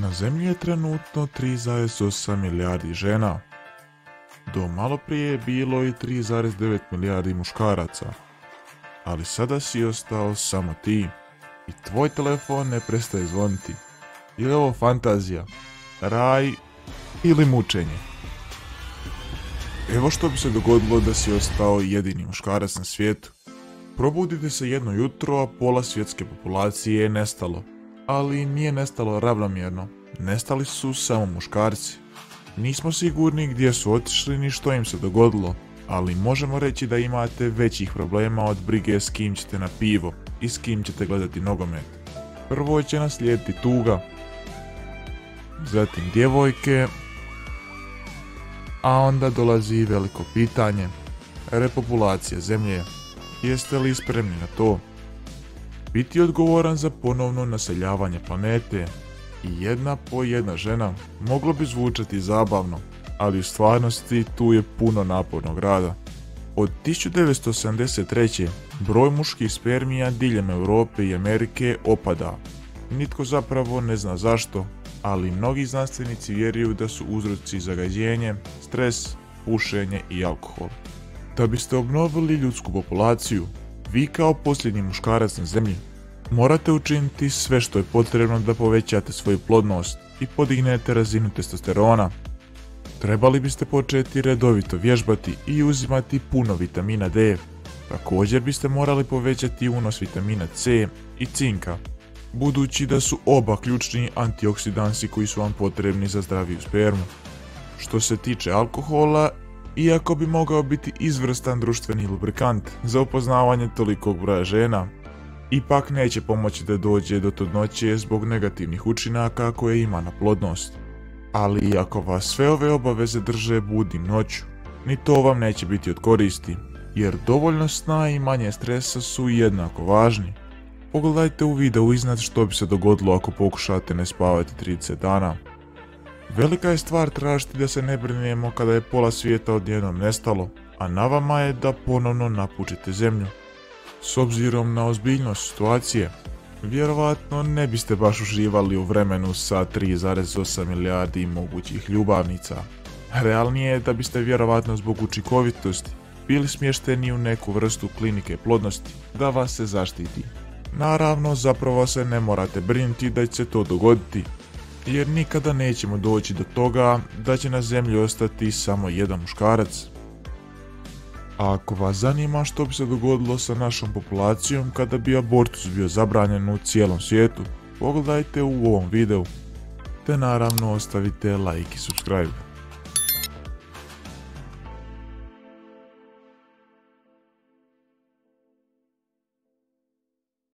Na zemlji je trenutno 3,8 milijardi žena. Do malo prije je bilo i 3,9 milijardi muškaraca. Ali sada si ostao samo ti. I tvoj telefon ne prestaje zvoniti. Je li ovo fantazija, raj ili mučenje? Evo što bi se dogodilo da si ostao jedini muškarac na svijetu. Probudite se jedno jutro, a pola svjetske populacije je nestalo. Ali nije nestalo ravnomjerno. Nestali su samo muškarci. Nismo sigurni gdje su otišli ni što im se dogodilo, ali možemo reći da imate većih problema od brige s kim ćete na pivo i s kim ćete gledati nogomet. Prvo će naslijediti tuga, zatim djevojke, a onda dolazi veliko pitanje, repopulacija zemlje. Jeste li spremni na to? Biti odgovoran za ponovno naseljavanje planete i jedna po jedna žena moglo bi zvučati zabavno, ali u stvarnosti tu je puno napornog rada. Od 1973. broj muških spermija diljem Europe i Amerike opada. Nitko zapravo ne zna zašto, ali mnogi znanstvenici vjeruju da su uzroci zagađenje, stres, pušenje i alkohol. Da biste obnovili ljudsku populaciju, vi kao posljednji muškarac na zemlji morate učiniti sve što je potrebno da povećate svoju plodnost i podignete razinu testosterona. Trebali biste početi redovito vježbati i uzimati puno vitamina D. Također biste morali povećati unos vitamina C i cinka budući da su oba ključni antioksidansi koji su vam potrebni za zdraviju spermu. Što se tiče alkohola, iako bi mogao biti izvrstan društveni lubrikant za upoznavanje tolikog broja žena, ipak neće pomoći da dođe do trudnoće zbog negativnih učinaka koje ima na plodnost. Ali iako vas sve ove obaveze drže budim noću, ni to vam neće biti od koristi, jer dovoljno sna i manje stresa su jednako važni. Pogledajte u videu iznad što bi se dogodilo ako pokušate ne spavati 30 dana. Velika je stvar tražiti da se ne brinemo kada je pola svijeta odjednom nestalo, a na vama je da ponovno napučite zemlju. S obzirom na ozbiljnost situacije, vjerovatno ne biste baš uživali u vremenu sa 3,8 milijardi mogućih ljubavnica. Realnije je da biste vjerovatno zbog učinkovitosti bili smješteni u neku vrstu klinike plodnosti da vas se zaštiti. Naravno, zapravo se ne morate brinuti da će se to dogoditi, jer nikada nećemo doći do toga da će na zemlji ostati samo jedan muškarac. A ako vas zanima što bi se dogodilo sa našom populacijom kada bi abortus bio zabranjen u cijelom svijetu, pogledajte u ovom videu, te naravno ostavite like i subscribe.